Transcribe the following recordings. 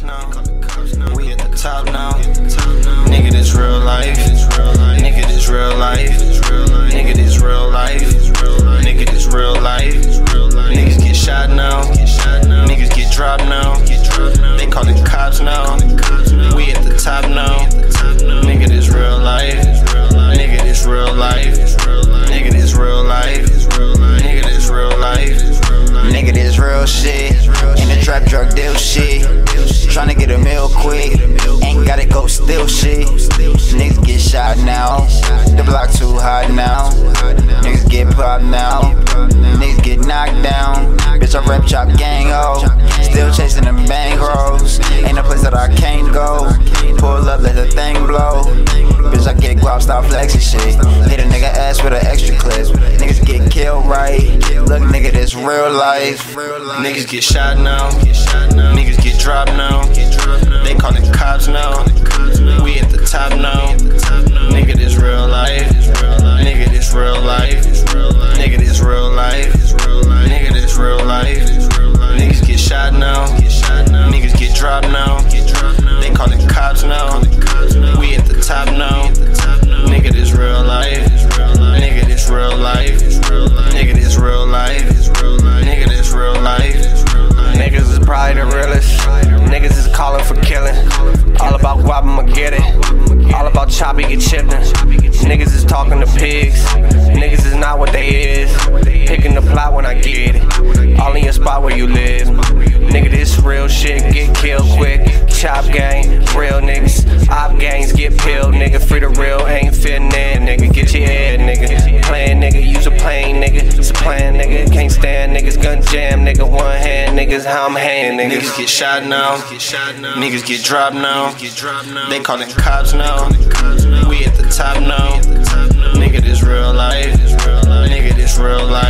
cops now. We at the top now. Nigga, this real life. Nigga, this real life. Nigga, this real life. Nigga, this real life. Niggas get shot now. Niggas get dropped now. They call it cops now. We at the top now. Nigga, this real life. Nigga, this real life. Nigga, this real life. Nigga, this real life. Nigga, this real shit. In the trap drug deal shit. Tryna get a meal quick. Ain't gotta go steal shit. Niggas get shot now. The block too hot now. Niggas get popped now. Niggas get knocked down. Bitch, I rep chop gang, oh. Still chasing them bang rolls. Ain't a place that I can't go. Pull up, let the thing blow. Bitch, I get guap, stop flexing shit. Hit a nigga ass with an extra clip. Niggas get killed right. Look, nigga, this real life. Niggas get shot now. Niggas get dropped probably the realest. Niggas is calling for killing. All about guap, I'ma get it. All about choppy, get chipped in. Niggas is talking to pigs. Niggas is not what they is. Picking the plot when I get it. All in your spot where you live. Nigga, this real shit, get killed quick. Chop gang, real niggas. Op gangs get peeled, nigga. Free the real, ain't fitting in, nigga. Gun jam, nigga. One hand, niggas. How I'm hand, niggas. Niggas get shot now. Niggas get dropped now. They call it cops now. We at the top now. Nigga, this real life. Nigga, this real life.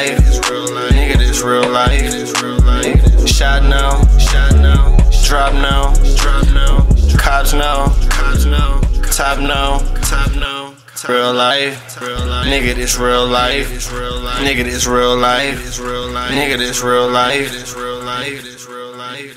Life. Nigga, this real life. Shot now. Drop now. Cops now. Top now. Real life. Nigga, this real life. Nigga, this real life. Nigga, this real life. Nigga, this real life.